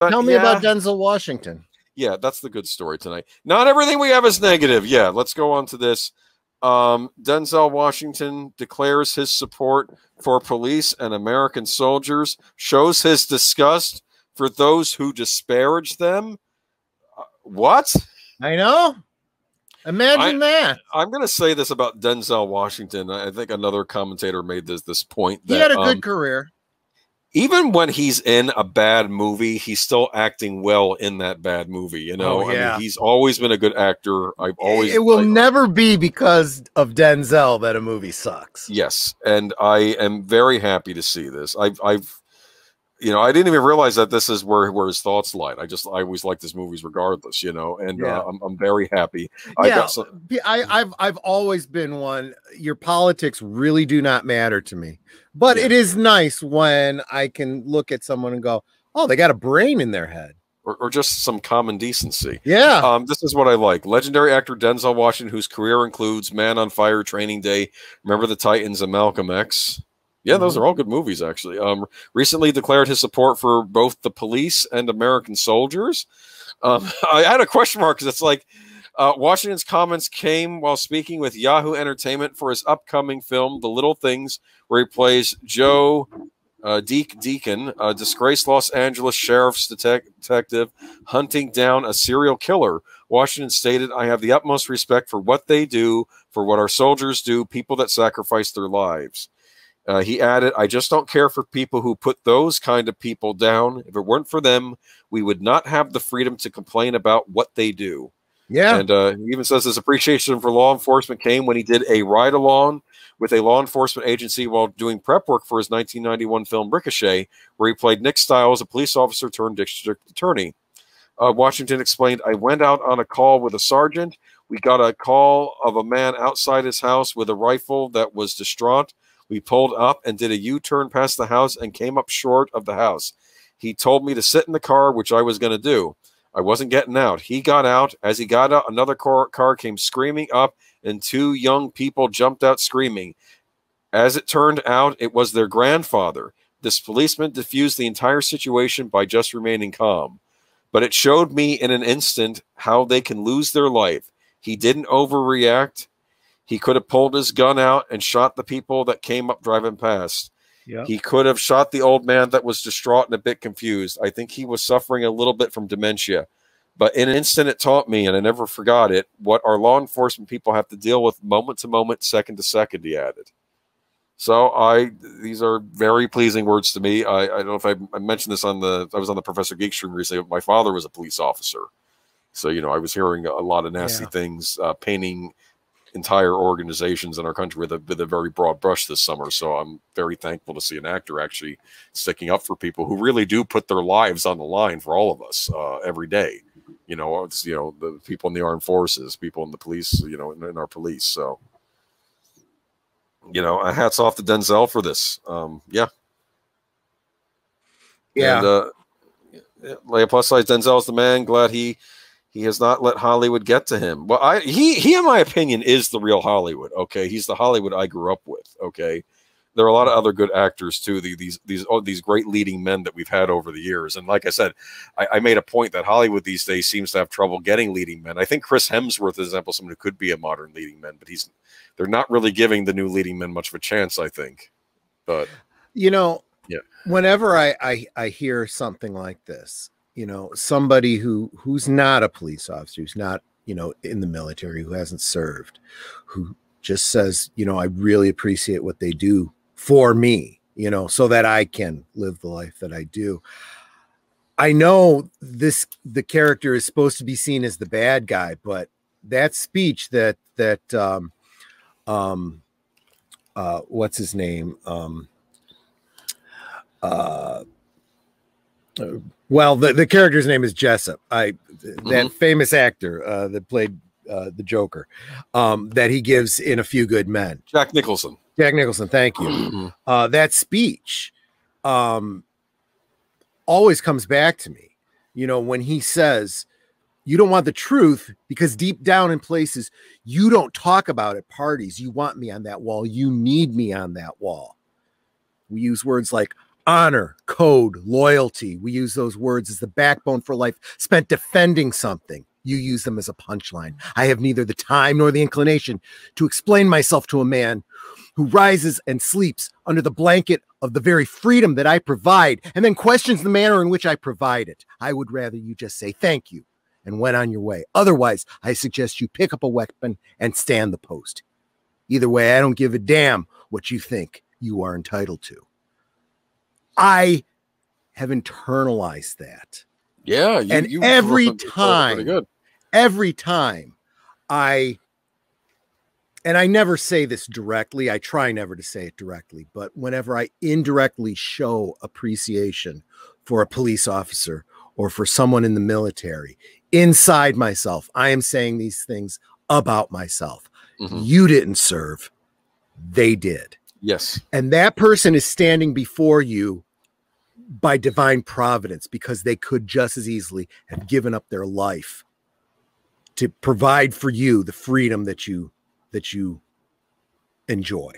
But Tell me yeah, about Denzel Washington. yeah, that's the good story tonight. Not everything we have is negative. Yeah, let's go on to this. Um, Denzel Washington declares his support for police and American soldiers, shows his disgust for those who disparage them. Uh, What? I know. Imagine that. I'm going to say this about Denzel Washington. I think another commentator made this this point He had a good um, career. even when he's in a bad movie, he's still acting well in that bad movie. You know, Oh, I mean, he's always been a good actor. I've always it will I- never be because of Denzel that a movie sucks. Yes, and I am very happy to see this. I've, I've, you know, I didn't even realize that this is where where his thoughts lied. I just, I always like his movies regardless, you know, and Yeah. uh, I'm, I'm very happy. I yeah, got some, I, I've I've always been one. Your politics really do not matter to me, but Yeah. it is nice when I can look at someone and go, "Oh, they got a brain in their head." or, or just some common decency. Yeah, Um, this is what I like. Legendary actor Denzel Washington, whose career includes Man on Fire, Training Day, Remember the Titans, and Malcolm X. Yeah, those are all good movies, actually. Um, recently declared his support for both the police and American soldiers. Um, I had a question mark because it's like uh, Washington's comments came while speaking with Yahoo Entertainment for his upcoming film, The Little Things, where he plays Joe uh, Deke Deacon, a disgraced Los Angeles sheriff's detec- detective hunting down a serial killer. Washington stated, I have the utmost respect for what they do, for what our soldiers do, people that sacrifice their lives. Uh, he added, I just don't care for people who put those kind of people down. If it weren't for them, we would not have the freedom to complain about what they do. yeah. And uh, he even says his appreciation for law enforcement came when he did a ride along with a law enforcement agency while doing prep work for his 1991 film Ricochet, where he played Nick Styles, a police officer turned district attorney. Uh, Washington explained, I went out on a call with a sergeant. We got a call of a man outside his house with a rifle that was distraught. We pulled up and did a U turn past the house and came up short of the house. He told me to sit in the car, which I was going to do. I wasn't getting out. He got out. As he got out, another car, car came screaming up, and two young people jumped out screaming. As it turned out, it was their grandfather. This policeman diffused the entire situation by just remaining calm. But it showed me in an instant how they can lose their life. He didn't overreact. He could have pulled his gun out and shot the people that came up driving past. yeah. He could have shot the old man that was distraught and a bit confused. I think he was suffering a little bit from dementia. But in an instant, it taught me, and I never forgot it, what our law enforcement people have to deal with moment to moment, second to second, he added. So I, these are very pleasing words to me. I, I don't know if I, I mentioned this on the, I was on the Professor Geek stream recently. My father was a police officer. So, you know, I was hearing a lot of nasty Yeah. things, uh, painting entire organizations in our country with a, with a very broad brush this summer. So I'm very thankful to see an actor actually sticking up for people who really do put their lives on the line for all of us uh, every day. You know, it's you know the people in the armed forces, people in the police, you know, in, in our police. So, you know, hats off to Denzel for this. Um, yeah, yeah. And, uh, Leia plus size Denzel is the man. Glad he he has not let Hollywood get to him. Well, I he he in my opinion is the real Hollywood. Okay, he's the Hollywood I grew up with. Okay, there are a lot of other good actors too. The, these these oh, these great leading men that we've had over the years. And like I said, I, I made a point that Hollywood these days seems to have trouble getting leading men. I think Chris Hemsworth is example someone who could be a modern leading man, but he's they're not really giving the new leading men much of a chance. I think, but you know Yeah. whenever I, I i hear something like this you know somebody who who's not a police officer who's not you know in the military who hasn't served who just says you know i really appreciate what they do for me you know so that i can live the life that i do. I know this the character is supposed to be seen as the bad guy but that speech that that um um uh what's his name um uh uh, well the, the character's name is jessup i that famous actor uh that played uh the joker um that he gives in a few good men Jack Nicholson. jack nicholson thank you uh that speech um always comes back to me you know when he says you don't want the truth because deep down in places you don't talk about at parties. You want me on that wall. You need me on that wall. We use words like honor, code, loyalty. We use those words as the backbone for life spent defending something. You use them as a punchline. I have neither the time nor the inclination to explain myself to a man who rises and sleeps under the blanket of the very freedom that I provide and then questions the manner in which I provide it. I would rather you just say thank you and went on your way. Otherwise, I suggest you pick up a weapon and stand the post. Either way, I don't give a damn what you think you are entitled to. I have internalized that. Yeah, you, and you every time, good. every time I, and I never say this directly, I try never to say it directly, but whenever I indirectly show appreciation for a police officer or for someone in the military, inside myself, I am saying these things about myself. Mhm. You didn't serve, they did. Yes. And that person is standing before you by divine providence because they could just as easily have given up their life to provide for you the freedom that you that you enjoy.